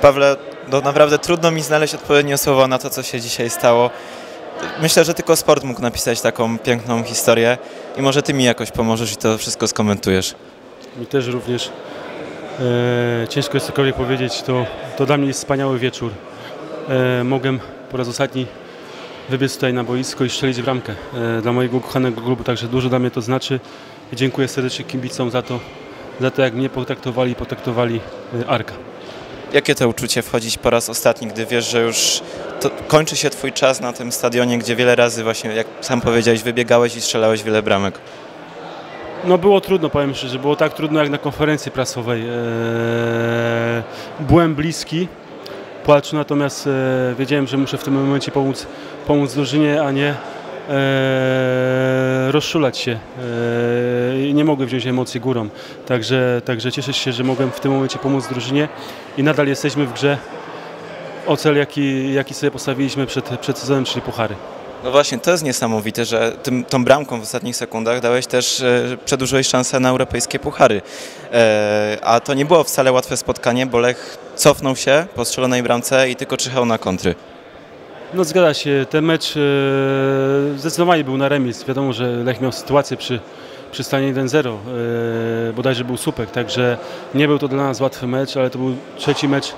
Pawle, no naprawdę trudno mi znaleźć odpowiednie słowo na to, co się dzisiaj stało. Myślę, że tylko sport mógł napisać taką piękną historię i może ty mi jakoś pomożesz i to wszystko skomentujesz. Mi też również e, ciężko jest cokolwiek powiedzieć. To, to dla mnie jest wspaniały wieczór. E, mogłem po raz ostatni wybiec tutaj na boisko i strzelić bramkę e, dla mojego ukochanego klubu, także dużo dla mnie to znaczy. Dziękuję serdecznie kibicom za to, za to jak mnie potraktowali i potraktowali e, Arka. Jakie to uczucie wchodzić po raz ostatni, gdy wiesz, że już kończy się twój czas na tym stadionie, gdzie wiele razy właśnie, jak sam powiedziałeś, wybiegałeś i strzelałeś wiele bramek? No było trudno, powiem szczerze, było tak trudno jak na konferencji prasowej. Eee, byłem bliski płaczu, natomiast e, wiedziałem, że muszę w tym momencie pomóc, pomóc drużynie, a nie e, rozszulać się. Nie mogłem wziąć emocji górą, także, także cieszę się, że mogłem w tym momencie pomóc drużynie i nadal jesteśmy w grze o cel, jaki, jaki sobie postawiliśmy przed, przed sezonem, czyli puchary. No właśnie, to jest niesamowite, że tym, tą bramką w ostatnich sekundach dałeś też, e, przedłużyłeś szansę na europejskie puchary. E, a to nie było wcale łatwe spotkanie, bo Lech cofnął się po strzelonej bramce i tylko czyhał na kontry. No zgadza się, ten mecz e, zdecydowanie był na remis. Wiadomo, że Lech miał sytuację przy, przy stanie 1-0, e, bodajże był słupek, także nie był to dla nas łatwy mecz, ale to był trzeci mecz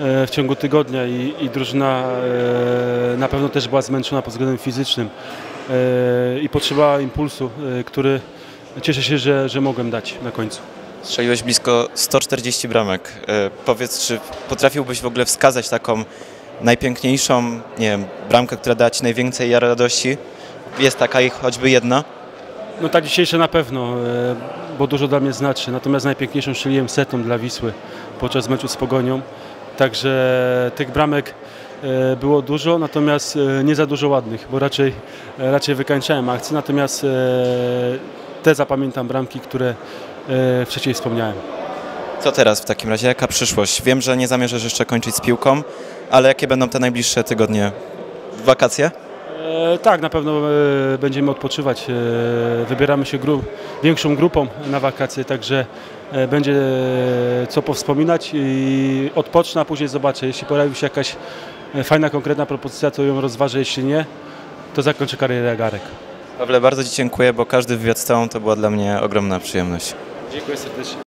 e, w ciągu tygodnia i, i drużyna e, na pewno też była zmęczona pod względem fizycznym e, i potrzebowała impulsu, e, który cieszę się, że, że mogłem dać na końcu. Strzeliłeś blisko 140 bramek. E, powiedz, czy potrafiłbyś w ogóle wskazać taką najpiękniejszą, nie wiem, bramkę, która da Ci najwięcej radości? Jest taka ich choćby jedna? No ta dzisiejsza na pewno, e, bo dużo dla mnie znaczy. Natomiast najpiękniejszą strzeliłem setą dla Wisły podczas meczu z Pogonią. Także tych bramek e, było dużo, natomiast e, nie za dużo ładnych, bo raczej, raczej wykańczałem akcję. Natomiast te zapamiętam bramki, które wcześniej wspomniałem. Co teraz w takim razie? Jaka przyszłość? Wiem, że nie zamierzasz jeszcze kończyć z piłką, ale jakie będą te najbliższe tygodnie? Wakacje? E, tak, na pewno e, będziemy odpoczywać. E, wybieramy się większą grupą na wakacje, także będzie co powspominać i odpocznę, a później zobaczę. Jeśli pojawi się jakaś fajna, konkretna propozycja, to ją rozważę. Jeśli nie, to zakończę karierę jak Arek. Pawle, bardzo Ci dziękuję, bo każdy wywiad z Tobą to była dla mnie ogromna przyjemność. Dziękuję serdecznie.